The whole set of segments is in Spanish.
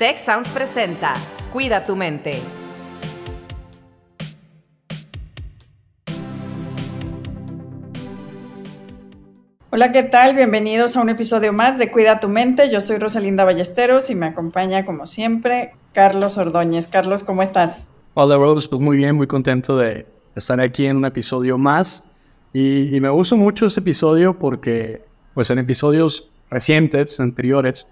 Tech Sounds presenta Cuida tu mente. Hola, ¿qué tal? Bienvenidos a un episodio más de Cuida tu mente. Yo soy Rosalinda Ballesteros y me acompaña, como siempre, Carlos Ordóñez. Carlos, ¿cómo estás? Hola, Rose. Pues muy bien, muy contento de estar aquí en un episodio más. Y, y me gusta mucho este episodio porque, pues en episodios recientes, anteriores,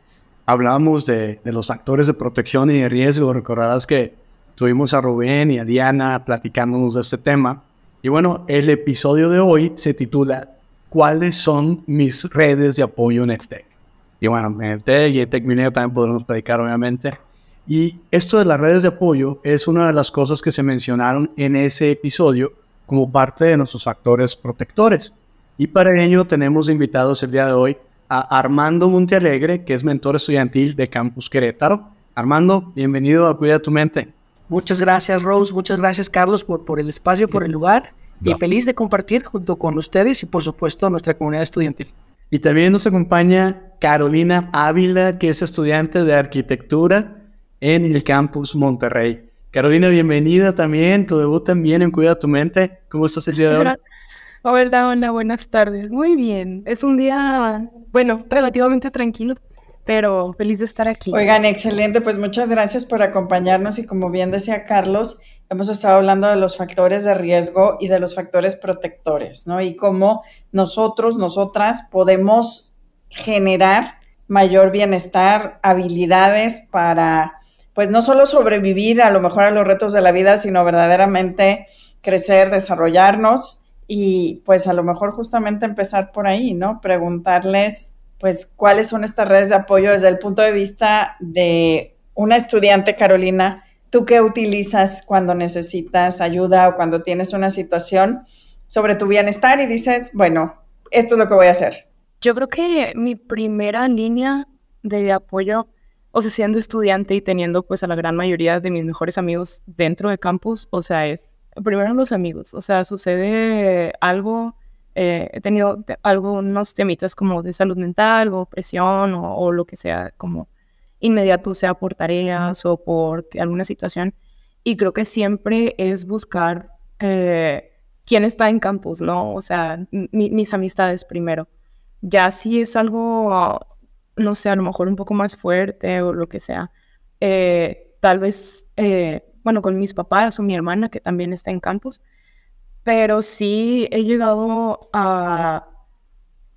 hablábamos de, los factores de protección y de riesgo. Recordarás que tuvimos a Rubén y a Diana platicándonos de este tema. Y bueno, el episodio de hoy se titula ¿Cuáles son mis redes de apoyo en EdTech? Y bueno, en EdTech y EdTech Mineo también podremos platicar, obviamente. Y esto de las redes de apoyo es una de las cosas que se mencionaron en ese episodio como parte de nuestros factores protectores. Y para ello tenemos invitados el día de hoy a Armando Montealegre, que es mentor estudiantil de Campus Querétaro. Armando, bienvenido a Cuida tu Mente. Muchas gracias, Rose. Muchas gracias, Carlos, por, por el espacio, por el lugar. Y feliz de compartir junto con ustedes y, por supuesto, nuestra comunidad estudiantil. Y también nos acompaña Carolina Ávila, que es estudiante de arquitectura en el Campus Monterrey. Carolina, bienvenida también. Tu debut también en Cuida tu Mente. ¿Cómo estás el día de hoy? Hola, hola, buenas tardes. Muy bien. Es un día, bueno, relativamente tranquilo, pero feliz de estar aquí. Oigan, excelente. Pues muchas gracias por acompañarnos y como bien decía Carlos, hemos estado hablando de los factores de riesgo y de los factores protectores, ¿no? Y cómo nosotros, nosotras podemos generar mayor bienestar, habilidades para, pues no solo sobrevivir a lo mejor a los retos de la vida, sino verdaderamente crecer, desarrollarnos y pues a lo mejor justamente empezar por ahí, ¿no? Preguntarles, pues, cuáles son estas redes de apoyo desde el punto de vista de una estudiante, Carolina, ¿tú qué utilizas cuando necesitas ayuda o cuando tienes una situación sobre tu bienestar y dices, bueno, esto es lo que voy a hacer? Yo creo que mi primera línea de apoyo, o sea, siendo estudiante y teniendo pues a la gran mayoría de mis mejores amigos dentro de campus, o sea, es primero los amigos, o sea, sucede algo, eh, he tenido algunos temitas como de salud mental o presión o, o, lo que sea, como inmediato, sea por tareas o por alguna situación. Y creo que siempre es buscar eh, quién está en campus, ¿no? O sea, mis amistades primero. Ya si es algo, no sé, a lo mejor un poco más fuerte o lo que sea, eh, tal vez eh, bueno, con mis papás o mi hermana que también está en campus, pero sí he llegado a,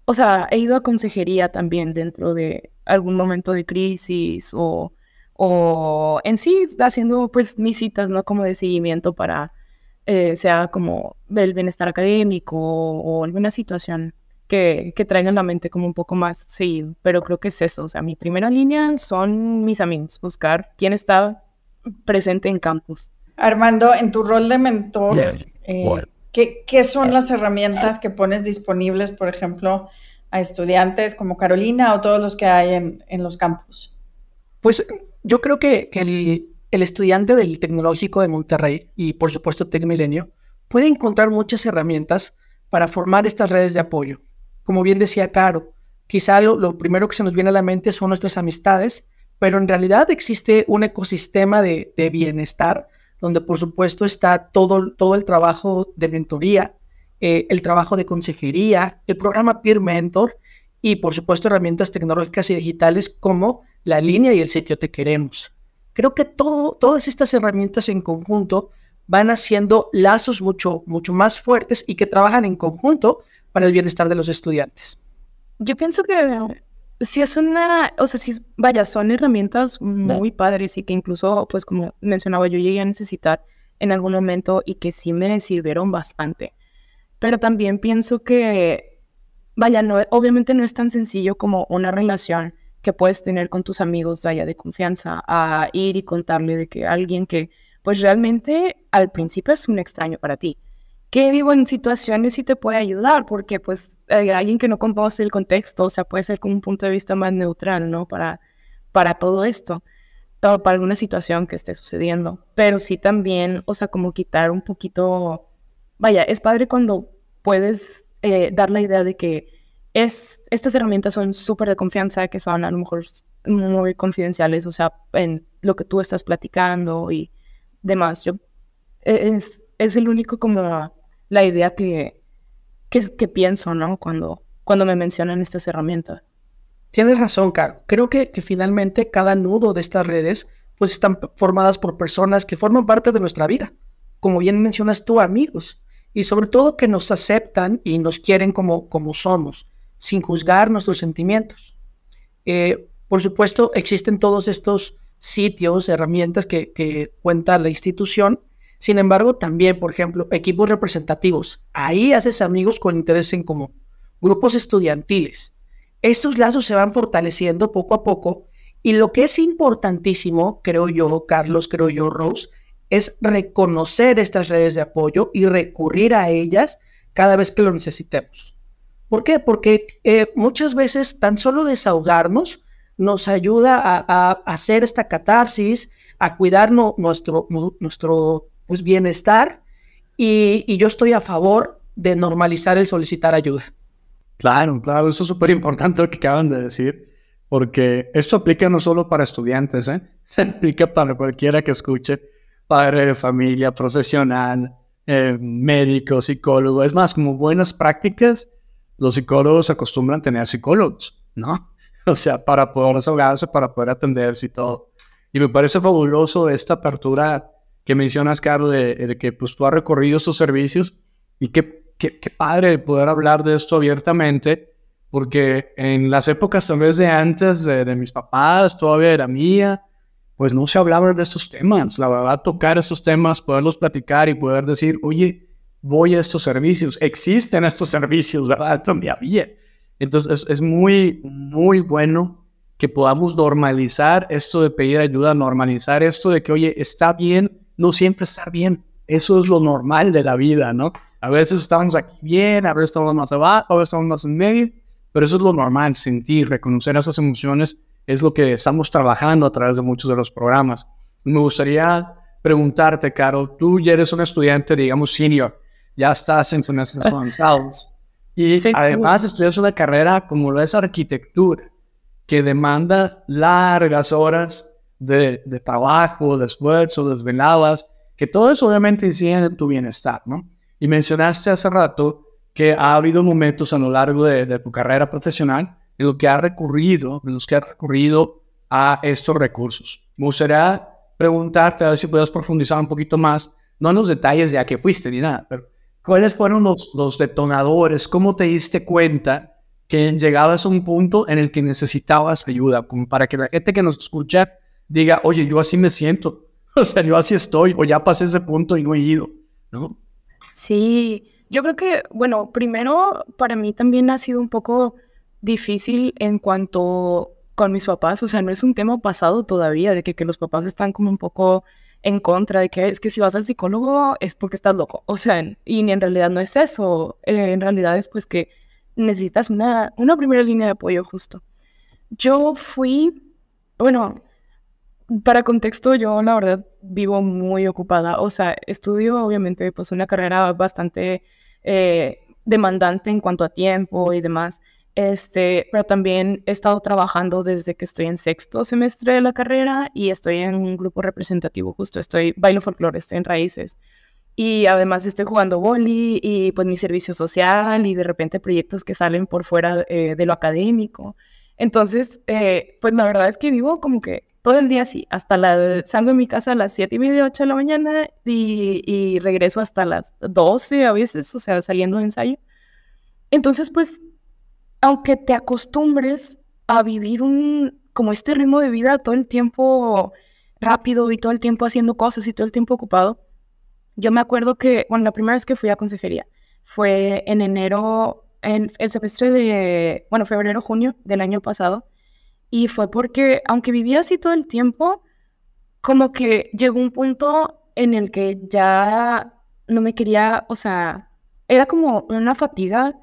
o sea, he ido a consejería también dentro de algún momento de crisis o, o en sí haciendo pues mis citas, ¿no? Como de seguimiento para, eh, sea como del bienestar académico o, alguna situación que, que traigan la mente como un poco más seguido, pero creo que es eso, o sea, mi primera línea son mis amigos, buscar quién está presente en campus. Armando, en tu rol de mentor, eh, ¿qué, ¿qué, son las herramientas que pones disponibles, por ejemplo, a estudiantes como Carolina o todos los que hay en, en los campus? Pues yo creo que, que el, el, estudiante del Tecnológico de Monterrey y por supuesto Tecmilenio puede encontrar muchas herramientas para formar estas redes de apoyo. Como bien decía Caro, quizá lo, lo primero que se nos viene a la mente son nuestras amistades, pero en realidad existe un ecosistema de, bienestar donde por supuesto está todo, todo el trabajo de mentoría, eh, el trabajo de consejería, el programa Peer Mentor y por supuesto herramientas tecnológicas y digitales como la línea y el sitio Te Queremos. Creo que todas estas herramientas en conjunto van haciendo lazos mucho, mucho más fuertes y que trabajan en conjunto para el bienestar de los estudiantes. Yo pienso que sí es una, o sea, sí, vaya, son herramientas muy padres y que incluso, pues como mencionaba, yo llegué a necesitar en algún momento y que sí me sirvieron bastante. Pero también pienso que, vaya, no, obviamente no es tan sencillo como una relación que puedes tener con tus amigos allá de confianza a ir y contarle de que alguien que, pues realmente al principio es un extraño para ti ¿Qué digo en situaciones sí te puede ayudar? Porque pues hay alguien que no conoce el contexto, o sea, puede ser con un punto de vista más neutral, ¿no? Para, para todo esto, o para alguna situación que esté sucediendo. Pero sí también, o sea, como quitar un poquito, vaya, es padre cuando puedes eh, dar la idea de que es, estas herramientas son súper de confianza, que son a lo mejor muy confidenciales, o sea, en lo que tú estás platicando y demás. Yo, e, es, es el único como la idea que, que, que pienso, ¿no? Cuando, cuando me mencionan estas herramientas. Tienes razón, Caro. Creo que, finalmente cada nudo de estas redes pues están formadas por personas que forman parte de nuestra vida. Como bien mencionas tú, amigos. Y sobre todo que nos aceptan y nos quieren como, como somos, sin juzgar nuestros sentimientos. Eh, por supuesto, existen todos estos sitios, herramientas que cuenta la institución. Sin embargo, también, por ejemplo, equipos representativos. Ahí haces amigos con interés en común. Grupos estudiantiles estos lazos se van fortaleciendo poco a poco y lo que es importantísimo, creo yo, Carlos, creo yo, Rose, es reconocer estas redes de apoyo y recurrir a ellas cada vez que lo necesitemos. ¿Por qué? Porque eh, muchas veces tan solo desahogarnos nos ayuda a, hacer esta catarsis, a cuidar nuestro, nuestro pues, bienestar y, y yo estoy a favor de normalizar el solicitar ayuda. Claro, claro, eso es súper importante lo que acaban de decir, porque esto aplica no solo para estudiantes, ¿eh? aplica para cualquiera que escuche, padre de familia, profesional, eh, médico, psicólogo. Es más, como buenas prácticas, los psicólogos acostumbran tener psicólogos, ¿no? O sea, para poder desahogarse, para poder atenderse y todo. Y me parece fabuloso esta apertura que mencionas, Carlos, de, de que pues, tú has recorrido estos servicios y que qué, padre poder hablar de esto abiertamente, porque en las épocas tal vez de antes, de, mis papás, todavía era mía, pues no se hablaban de estos temas. La verdad, tocar estos temas, poderlos platicar y poder decir, oye, voy a estos servicios, existen estos servicios, ¿verdad? Todavía. Entonces, es, es muy, muy bueno que podamos normalizar esto de pedir ayuda, normalizar esto de que, oye, está bien, no siempre estar bien. Eso es lo normal de la vida, ¿no? A veces estamos aquí bien, a veces estamos más abajo, a veces estamos más en medio, pero eso es lo normal, sentir, reconocer esas emociones es lo que estamos trabajando a través de muchos de los programas. Me gustaría preguntarte, Caro, tú ya eres un estudiante, digamos, senior, ya estás en semestres avanzados y además estudias una carrera como lo es arquitectura, que demanda largas horas de, de trabajo, de esfuerzo, desveladas, que todo eso obviamente incide en tu bienestar, ¿no? Y mencionaste hace rato que ha habido momentos a lo largo de, tu carrera profesional en los que ha recurrido, en los que ha recurrido a estos recursos. Me gustaría preguntarte, a ver si puedes profundizar un poquito más, no en los detalles de a qué fuiste ni nada, pero ¿cuáles fueron los, detonadores? ¿Cómo te diste cuenta que llegabas a un punto en el que necesitabas ayuda? Para que la gente que nos escucha diga, oye, yo así me siento, o sea, yo así estoy, o ya pasé ese punto y no he ido, ¿no? Sí, yo creo que, bueno, primero para mí también ha sido un poco difícil en cuanto con mis papás, o sea, no es un tema pasado todavía, de que, que los papás están como un poco en contra de que es que si vas al psicólogo es porque estás loco, o sea, y en realidad no es eso, eh, en realidad es pues que necesitas una, una primera línea de apoyo justo. Yo fui, bueno, para contexto, yo la verdad vivo muy ocupada. O sea, estudio obviamente pues una carrera bastante eh, demandante en cuanto a tiempo y demás. Este, pero también he estado trabajando desde que estoy en sexto semestre de la carrera y estoy en un grupo representativo justo. Estoy bailo folclore, estoy en raíces. Y además estoy jugando boli y pues mi servicio social y de repente proyectos que salen por fuera eh, de lo académico. Entonces, eh, pues la verdad es que vivo como que todo el día así, hasta la, salgo de mi casa a las 7 y media, 8 de la mañana y, regreso hasta las 12 a veces, o sea, saliendo de ensayo. Entonces, pues, aunque te acostumbres a vivir un, como este ritmo de vida todo el tiempo rápido y todo el tiempo haciendo cosas y todo el tiempo ocupado, yo me acuerdo que, bueno, la primera vez que fui a consejería fue en enero, en el semestre de, bueno, febrero, junio del año pasado, y fue porque, aunque vivía así todo el tiempo, como que llegó un punto en el que ya no me quería, o sea, era como una fatiga,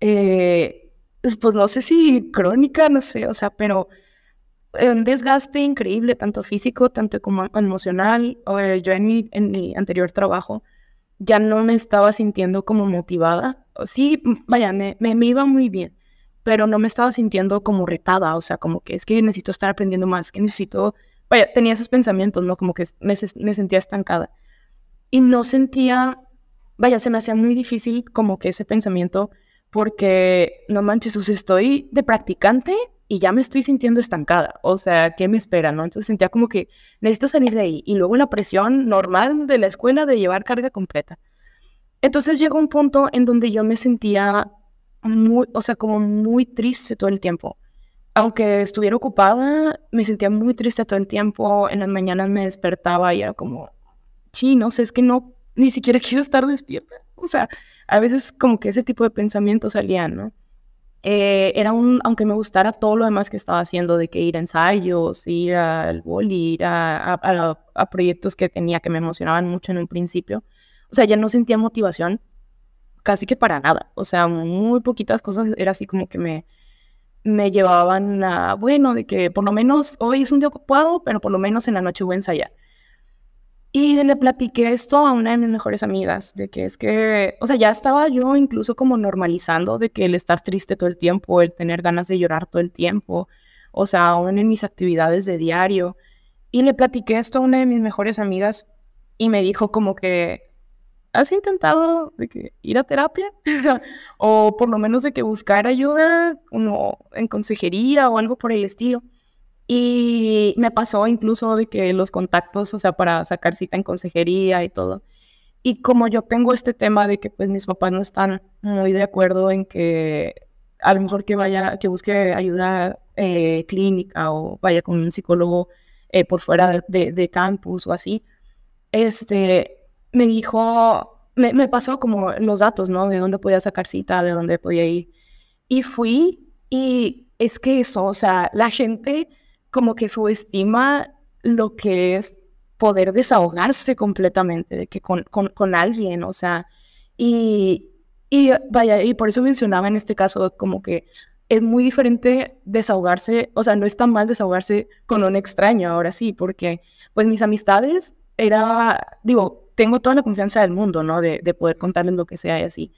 eh, pues, pues no sé si crónica, no sé, o sea, pero un desgaste increíble, tanto físico, tanto como emocional. yo en mi, en mi anterior trabajo ya no me estaba sintiendo como motivada. Sí, vaya, me, me iba muy bien, pero no me estaba sintiendo como retada, o sea, como que es que necesito estar aprendiendo más, que necesito, vaya, tenía esos pensamientos, ¿no? Como que me, sentía estancada. Y no sentía, vaya, se me hacía muy difícil como que ese pensamiento, porque no manches, o sea, estoy de practicante y ya me estoy sintiendo estancada. O sea, ¿qué me espera, no? Entonces sentía como que necesito salir de ahí. Y luego la presión normal de la escuela de llevar carga completa. Entonces llegó un punto en donde yo me sentía muy, o sea, como muy triste todo el tiempo. Aunque estuviera ocupada, me sentía muy triste todo el tiempo. En las mañanas me despertaba y era como, sí, no sé, es que no, ni siquiera quiero estar despierta. O sea, a veces como que ese tipo de pensamientos salían, ¿no? Eh, era un, aunque me gustara todo lo demás que estaba haciendo, de que ir a ensayos, ir al boli, ir a, a, proyectos que tenía que me emocionaban mucho en un principio, o sea, ya no sentía motivación casi que para nada, o sea, muy poquitas cosas era así como que me, me llevaban a, bueno, de que por lo menos hoy es un día ocupado, pero por lo menos en la noche voy a ensayar. Y le platiqué esto a una de mis mejores amigas, de que es que, o sea, ya estaba yo incluso como normalizando de que el estar triste todo el tiempo, el tener ganas de llorar todo el tiempo, o sea, aún en mis actividades de diario. Y le platiqué esto a una de mis mejores amigas y me dijo como que, ¿has intentado de que ir a terapia? o por lo menos de que buscar ayuda uno, en consejería o algo por el estilo. Y me pasó incluso de que los contactos, o sea, para sacar cita en consejería y todo. Y como yo tengo este tema de que pues mis papás no están muy de acuerdo en que a lo mejor que vaya, que busque ayuda eh, clínica o vaya con un psicólogo eh, por fuera de, de, campus o así, este, me dijo, me, me, pasó como los datos, ¿no? De dónde podía sacar cita, de dónde podía ir. Y fui y es que eso, o sea, la gente como que subestima lo que es poder desahogarse completamente, de que con, con, alguien, o sea, y, y vaya, y por eso mencionaba en este caso como que es muy diferente desahogarse, o sea, no es tan mal desahogarse con un extraño, ahora sí, porque pues mis amistades era, digo, tengo toda la confianza del mundo, ¿no? De, de poder contarles lo que sea y así,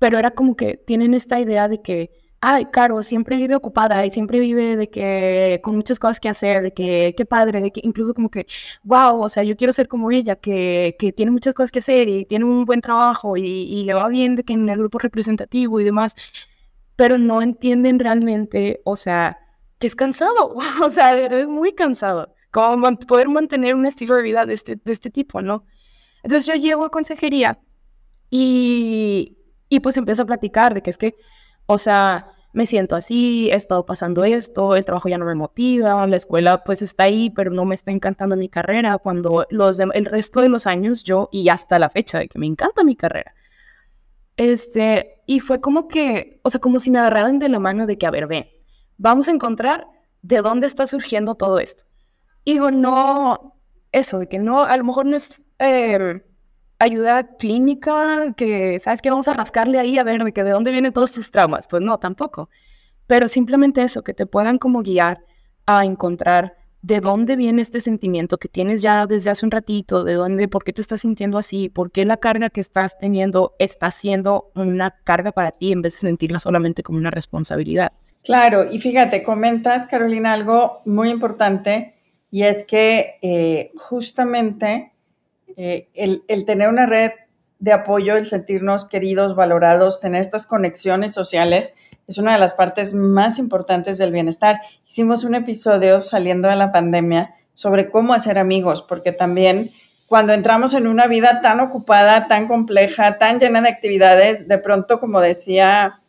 pero era como que tienen esta idea de que ay, Caro, siempre vive ocupada y siempre vive de que con muchas cosas que hacer, de que qué padre, de que incluso como que, wow, o sea, yo quiero ser como ella, que, que tiene muchas cosas que hacer y tiene un buen trabajo y, y, le va bien de que en el grupo representativo y demás, pero no entienden realmente, o sea, que es cansado, o sea, es muy cansado, como poder mantener un estilo de vida de este, de este tipo, ¿no? Entonces yo llego a consejería y, y pues empiezo a platicar de que es que o sea, me siento así, he estado pasando esto, el trabajo ya no me motiva, la escuela pues está ahí, pero no me está encantando mi carrera, cuando los el resto de los años yo, y hasta la fecha de que me encanta mi carrera. Este, y fue como que, o sea, como si me agarraran de la mano de que, a ver, ven, vamos a encontrar de dónde está surgiendo todo esto. Y digo, no, eso, de que no, a lo mejor no es... Eh, ayuda clínica que, ¿sabes qué? Vamos a rascarle ahí a ver de, que de dónde vienen todos tus traumas. Pues no, tampoco. Pero simplemente eso, que te puedan como guiar a encontrar de dónde viene este sentimiento que tienes ya desde hace un ratito, de dónde, por qué te estás sintiendo así, por qué la carga que estás teniendo está siendo una carga para ti en vez de sentirla solamente como una responsabilidad. Claro, y fíjate, comentas, Carolina, algo muy importante y es que eh, justamente eh, el, tener una red de apoyo, el sentirnos queridos, valorados, tener estas conexiones sociales, es una de las partes más importantes del bienestar. Hicimos un episodio saliendo de la pandemia sobre cómo hacer amigos, porque también cuando entramos en una vida tan ocupada, tan compleja, tan llena de actividades, de pronto, como decía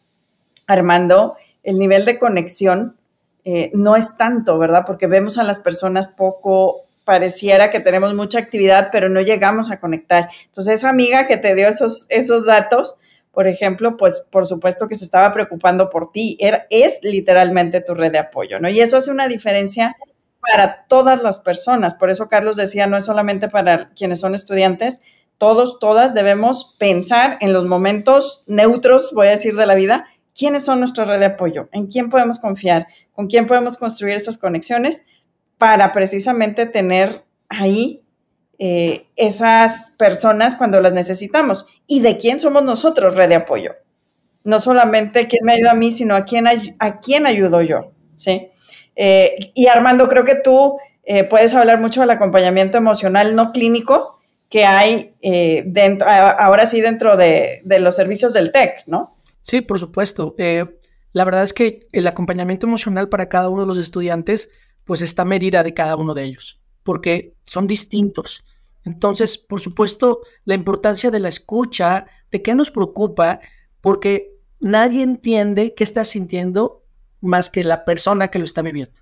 Armando, el nivel de conexión eh, no es tanto, ¿verdad? Porque vemos a las personas poco pareciera que tenemos mucha actividad, pero no llegamos a conectar. Entonces, esa amiga que te dio esos, esos datos, por ejemplo, pues por supuesto que se estaba preocupando por ti, es literalmente tu red de apoyo, ¿no? Y eso hace una diferencia para todas las personas. Por eso Carlos decía, no es solamente para quienes son estudiantes, todos, todas debemos pensar en los momentos neutros, voy a decir, de la vida, quiénes son nuestra red de apoyo, en quién podemos confiar, con quién podemos construir esas conexiones para precisamente tener ahí eh, esas personas cuando las necesitamos. ¿Y de quién somos nosotros, red de apoyo? no solamente quién me ayuda a mí, sino a quién, a quién ayudo yo, ¿sí? Eh, y Armando, creo que tú eh, puedes hablar mucho del acompañamiento emocional no clínico que hay dentro, ahora sí dentro de, de, los servicios del TEC, ¿no? Sí, por supuesto. la verdad es que el acompañamiento emocional para cada uno de los estudiantes, pues está medida de cada uno de ellos, porque son distintos. Entonces, por supuesto, la importancia de la escucha, de qué nos preocupa, porque nadie entiende qué está sintiendo más que la persona que lo está viviendo.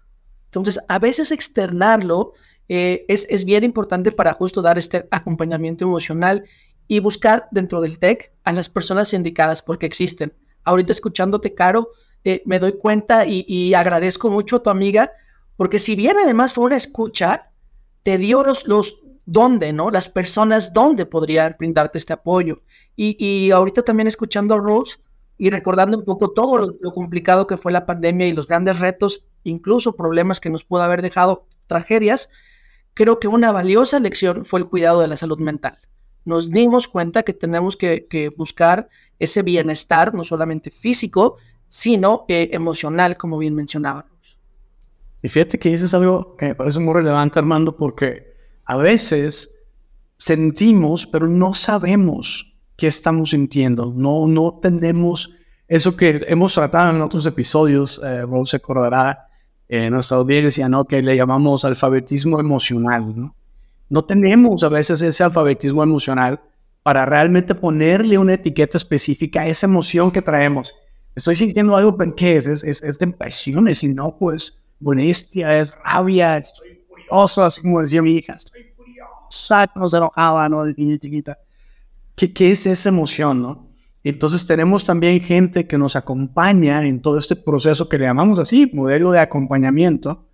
Entonces, a veces externarlo eh, es, es, bien importante para justo dar este acompañamiento emocional y buscar dentro del TEC a las personas indicadas porque existen. Ahorita escuchándote, Caro, eh, me doy cuenta y, agradezco mucho a tu amiga, porque si bien además fue una escucha, te dio los, los dónde, ¿no? Las personas dónde podrían brindarte este apoyo. Y, y ahorita también escuchando a Rose, y recordando un poco todo lo, complicado que fue la pandemia y los grandes retos, incluso problemas que nos pudo haber dejado, tragedias, creo que una valiosa lección fue el cuidado de la salud mental. Nos dimos cuenta que tenemos que, buscar ese bienestar, no solamente físico, sino eh, emocional, como bien mencionábamos. Y fíjate que dices algo que me parece muy relevante, Armando, porque a veces sentimos, pero no sabemos qué estamos sintiendo. No, no tenemos eso que hemos tratado en otros episodios, eh, Rose se acordará en eh, nuestra audiencia, ¿no? Que le llamamos alfabetismo emocional, ¿no? No tenemos a veces ese alfabetismo emocional para realmente ponerle una etiqueta específica a esa emoción que traemos. Estoy sintiendo algo, ¿qué es? Es, es, es de impresiones, y no, pues, molestia, es rabia, estoy furioso, así como decía mi hija, estoy furiosa, no se enojaba, ¿no? De chiquita. ¿Qué, es esa emoción, no? Entonces tenemos también gente que nos acompaña en todo este proceso que le llamamos así, modelo de acompañamiento,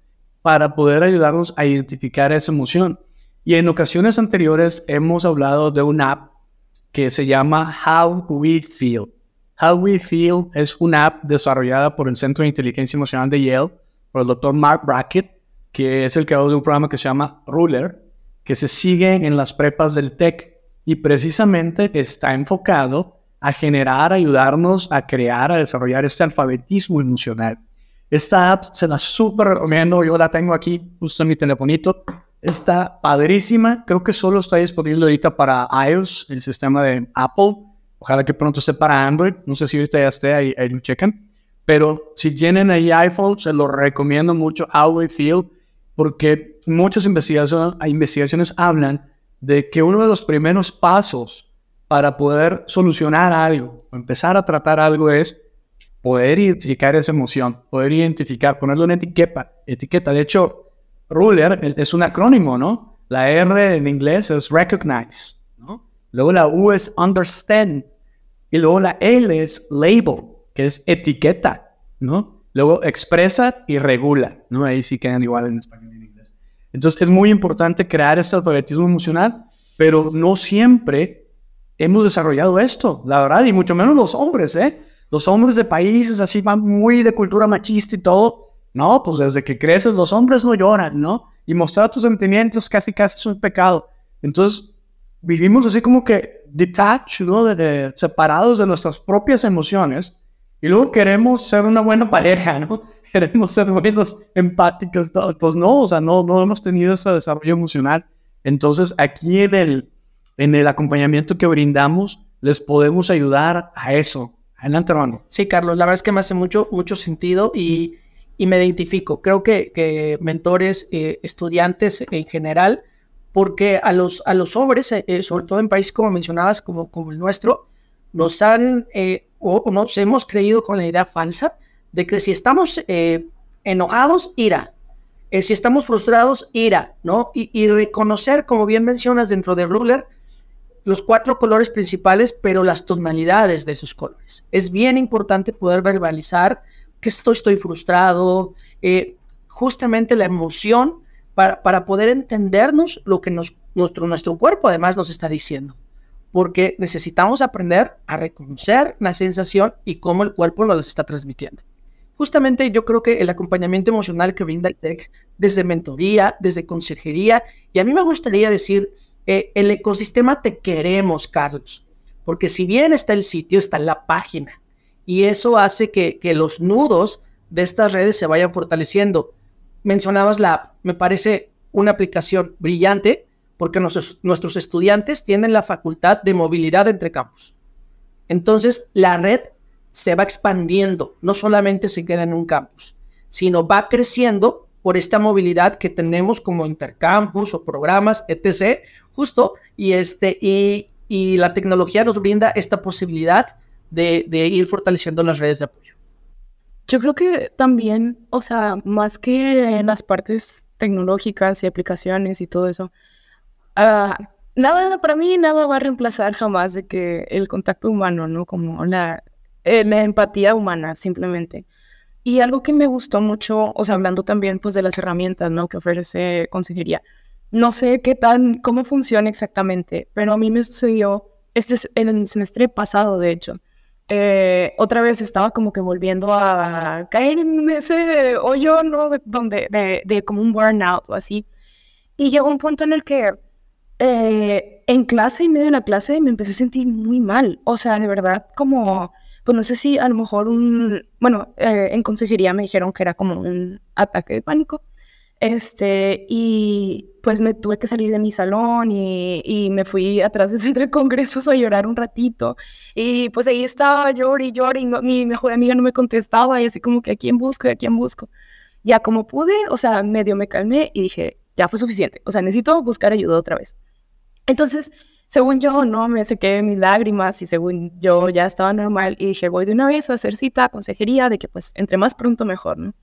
para poder ayudarnos a identificar esa emoción. Y en ocasiones anteriores hemos hablado de una app que se llama How We Feel. How We Feel es una app desarrollada por el Centro de Inteligencia Emocional de Yale, por el doctor Mark Brackett, que es el creador de un programa que se llama Ruler, que se sigue en las prepas del TEC y precisamente está enfocado a generar, ayudarnos a crear, a desarrollar este alfabetismo emocional. Esta app se la súper recomiendo, yo la tengo aquí justo en mi telefonito. Está padrísima, creo que solo está disponible ahorita para iOS, el sistema de Apple. Ojalá que pronto esté para Android, no sé si ahorita ya esté, ahí, ahí lo chequen. Pero si tienen ahí iPhone, se lo recomiendo mucho, We Feel, porque muchas investigaciones, investigaciones hablan de que uno de los primeros pasos para poder solucionar algo o empezar a tratar algo es poder identificar esa emoción, poder identificar, ponerle una etiqueta. etiqueta. De hecho, ruler es un acrónimo, ¿no? La R en inglés es recognize, ¿no? Luego la U es understand y luego la L es label, que es etiqueta, ¿no? Luego expresa y regula, ¿no? Ahí sí quedan igual en español. Entonces es muy importante crear este alfabetismo emocional, pero no siempre hemos desarrollado esto, la verdad, y mucho menos los hombres, ¿eh? Los hombres de países así van muy de cultura machista y todo. No, pues desde que creces los hombres no lloran, ¿no? Y mostrar tus sentimientos casi casi es un pecado. Entonces vivimos así como que detached, ¿no? separados de nuestras propias emociones y luego queremos ser una buena pareja, ¿no? queremos ser buenos, empáticos, todo. pues no, o sea, no, no hemos tenido ese desarrollo emocional. Entonces, aquí en el, en el acompañamiento que brindamos, les podemos ayudar a eso. Adelante, hermano. Sí, Carlos, la verdad es que me hace mucho, mucho sentido y, y me identifico. Creo que, que mentores, eh, estudiantes en general, porque a los, a los hombres, eh, eh, sobre todo en países como mencionabas, como, como el nuestro, nos han o nos hemos creído con la idea falsa de que si estamos eh, enojados, ira. Eh, si estamos frustrados, ira, ¿no? Y, reconocer, como bien mencionas dentro de Ruler, los cuatro colores principales, pero las tonalidades de esos colores. Es bien importante poder verbalizar que estoy, estoy frustrado, eh, justamente la emoción para, para, poder entendernos lo que nos, nuestro, nuestro cuerpo además nos está diciendo. Porque necesitamos aprender a reconocer la sensación y cómo el cuerpo nos las está transmitiendo justamente yo creo que el acompañamiento emocional que brinda el TEC, desde mentoría, desde consejería, y a mí me gustaría decir, eh, el ecosistema te queremos, Carlos, porque si bien está el sitio, está la página, y eso hace que, que los nudos de estas redes se vayan fortaleciendo. Mencionabas la app, me parece una aplicación brillante porque nuestros, nuestros estudiantes tienen la facultad de movilidad entre campus. Entonces, la red se va expandiendo, no solamente se queda en un campus, sino va creciendo por esta movilidad que tenemos como intercampus o programas, etc. Justo, y, este, y, y la tecnología nos brinda esta posibilidad de, de ir fortaleciendo las redes de apoyo. Yo creo que también, o sea, más que en las partes tecnológicas y aplicaciones y todo eso, uh, nada, para mí nada va a reemplazar jamás de que el contacto humano, ¿no? Como la, eh, la empatía humana, simplemente. Y algo que me gustó mucho, o sea, hablando también pues de las herramientas, ¿no? Que ofrece consejería. No sé qué tan, cómo funciona exactamente, pero a mí me sucedió, este es el semestre pasado, de hecho, eh, otra vez estaba como que volviendo a caer en ese hoyo, ¿no? De, donde, de, de, como un burnout o así. Y llegó un punto en el que eh, en clase y medio de la clase me empecé a sentir muy mal. O sea, de verdad, como, pues no sé si a lo mejor un, bueno, eh, en consejería me dijeron que era como un ataque de pánico. Este, y pues me tuve que salir de mi salón y, y, me fui atrás del centro de congresos a llorar un ratito. Y pues ahí estaba, llorando y llorando, y mi mejor amiga no me contestaba, y así como que a quién busco, a quién busco. Ya como pude, o sea, medio me calmé y dije, ya fue suficiente, o sea, necesito buscar ayuda otra vez. Entonces, según yo, no me sequé mis lágrimas y según yo ya estaba normal y dije, voy de una vez a hacer cita consejería de que pues entre más pronto mejor, ¿no?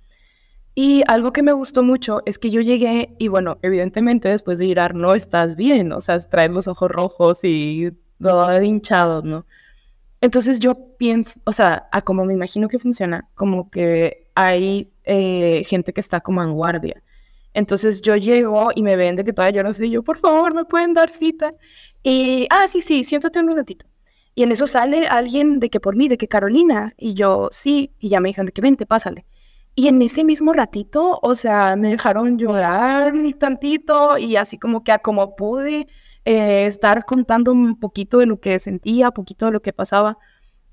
Y algo que me gustó mucho es que yo llegué y bueno, evidentemente después de llorar no estás bien, o sea, traes los ojos rojos y todo hinchado, ¿no? Entonces yo pienso, o sea, a como me imagino que funciona, como que hay eh, gente que está como en guardia. Entonces yo llego y me ven de que todavía yo no sé, yo, por favor, ¿me pueden dar cita? Y, ah, sí, sí, siéntate un ratito. Y en eso sale alguien de que por mí, de que Carolina, y yo, sí, y ya me dijeron de que vente, pásale. Y en ese mismo ratito, o sea, me dejaron llorar tantito y así como que a como pude eh, estar contando un poquito de lo que sentía, poquito de lo que pasaba.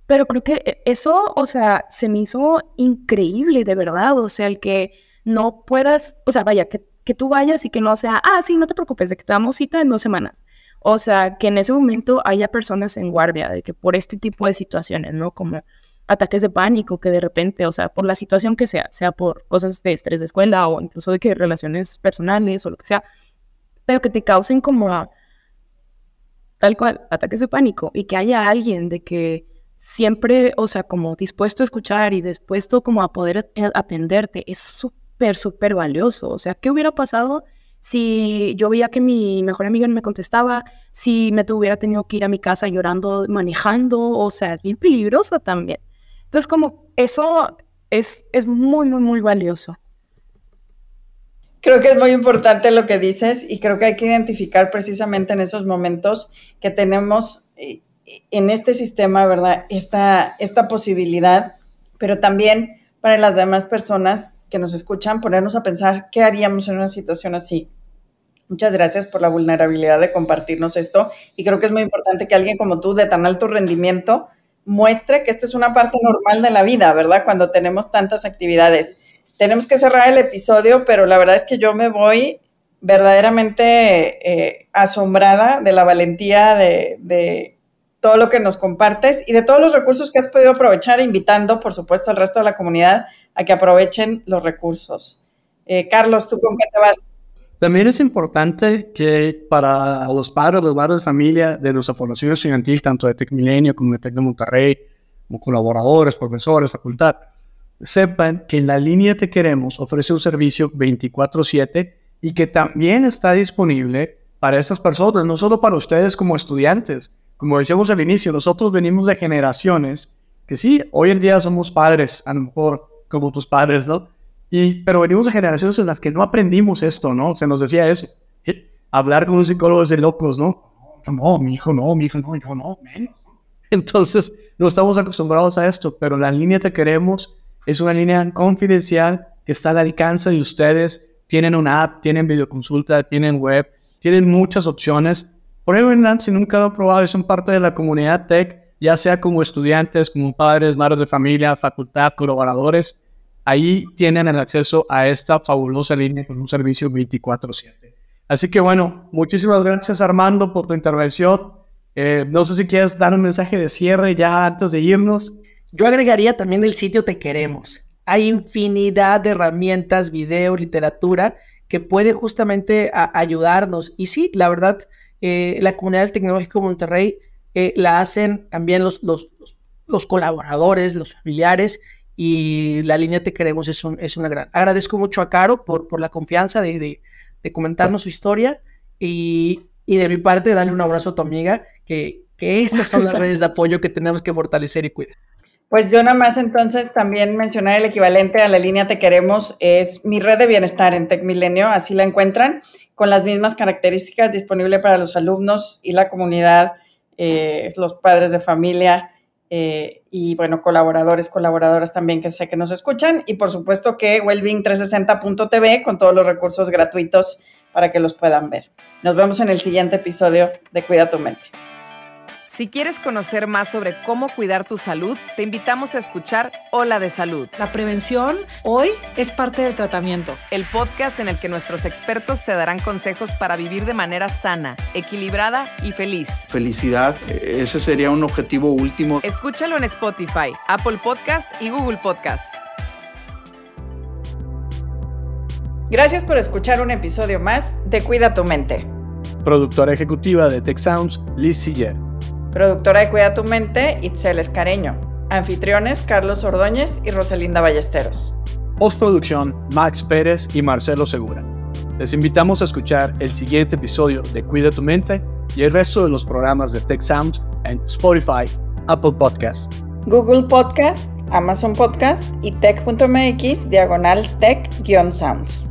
Pero creo que e, eso, o sea, se me hizo increíble, de verdad. O sea, el que no puedas, o sea, vaya, que, que tú vayas y que no sea, ah, sí, no te preocupes, de que te damos cita en dos semanas. O sea, que en ese momento haya personas en guardia, de que por este tipo de situaciones, ¿no? Como ataques de pánico que de repente, o sea, por la situación que sea, sea por cosas de estrés de escuela o incluso de que relaciones personales o lo que sea, pero que te causen como tal cual, ataques de pánico y que haya alguien de que siempre, o sea, como dispuesto a escuchar y dispuesto como a poder atenderte, es súper, súper valioso. O sea, ¿qué hubiera pasado si yo veía que mi mejor amiga no me contestaba, si me tuviera tenido que ir a mi casa llorando, manejando, o sea, es bien peligroso también. Entonces, como eso es, es muy, muy, muy valioso. Creo que es muy importante lo que dices y creo que hay que identificar precisamente en esos momentos que tenemos eh, en este sistema, ¿verdad? Esta, esta posibilidad, pero también para las demás personas que nos escuchan, ponernos a pensar qué haríamos en una situación así. Muchas gracias por la vulnerabilidad de compartirnos esto y creo que es muy importante que alguien como tú de tan alto rendimiento muestre que esta es una parte normal de la vida, ¿verdad? Cuando tenemos tantas actividades. Tenemos que cerrar el episodio, pero la verdad es que yo me voy verdaderamente eh, asombrada de la valentía de, de, todo lo que nos compartes y de todos los recursos que has podido aprovechar, invitando, por supuesto, al resto de la comunidad a que aprovechen los recursos. Eh, Carlos, ¿tú con qué te vas? También es importante que para los padres, los padres de familia de nuestra formación estudiantil, tanto de Tec Milenio como de Tec de Monterrey, como colaboradores, profesores, facultad, sepan que la línea Te Queremos ofrece un servicio 24/7 y que también está disponible para estas personas, no solo para ustedes como estudiantes. Como decíamos al inicio, nosotros venimos de generaciones que sí, hoy en día somos padres, a lo mejor como tus padres, ¿no? Y, pero venimos de generaciones en las que no aprendimos esto, ¿no? Se nos decía eso. Hablar con un psicólogo es de locos, ¿no? No, mi hijo no, mi hijo no, yo no, menos. Entonces, no estamos acostumbrados a esto, pero la línea que queremos es una línea confidencial que está al alcance de ustedes. Tienen una app, tienen videoconsulta, tienen web, tienen muchas opciones. Por ahí, si nunca lo han probado, son parte de la comunidad tech, ya sea como estudiantes, como padres, madres de familia, facultad, colaboradores, ahí tienen el acceso a esta fabulosa línea con un servicio 24/7. Así que bueno, muchísimas gracias Armando por tu intervención. Eh, no sé si quieres dar un mensaje de cierre ya antes de irnos. Yo agregaría también el sitio Te Queremos. Hay infinidad de herramientas, video, literatura que puede justamente ayudarnos. Y sí, la verdad, eh, la comunidad del Tecnológico Monterrey eh, la hacen también los, los, los, colaboradores, los familiares, y la línea Te Queremos es, es una gran. Agradezco mucho a Caro por, por la confianza de, de, de comentarnos su historia y, y, de mi parte darle un abrazo a tu amiga, que, que esas son las redes de apoyo que tenemos que fortalecer y cuidar. Pues yo nada más entonces también mencionar el equivalente a la línea Te Queremos es mi red de bienestar en TecMilenio, así la encuentran, con las mismas características disponible para los alumnos y la comunidad, eh, los padres de familia eh, y bueno, colaboradores, colaboradoras también que sé que nos escuchan y por supuesto que wellbeing360.tv con todos los recursos gratuitos para que los puedan ver. Nos vemos en el siguiente episodio de Cuida tu mente. Si quieres conocer más sobre cómo cuidar tu salud, te invitamos a escuchar Hola de Salud. La prevención hoy es parte del tratamiento. El podcast en el que nuestros expertos te darán consejos para vivir de manera sana, equilibrada y feliz. Felicidad, ese sería un objetivo último. Escúchalo en Spotify, Apple Podcast y Google Podcast. Gracias por escuchar un episodio más de Cuida tu mente. Productora ejecutiva de Tech Sounds, Liz Siller. Productora de Cuida tu Mente, Itzel Escareño. Anfitriones, Carlos Ordóñez y Rosalinda Ballesteros. Postproducción, Max Pérez y Marcelo Segura. Les invitamos a escuchar el siguiente episodio de Cuida tu Mente y el resto de los programas de Tech Sounds en Spotify, Apple Podcasts, Google Podcast, Amazon Podcast y tech.mx diagonal tech-sounds.